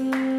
Mm-hmm.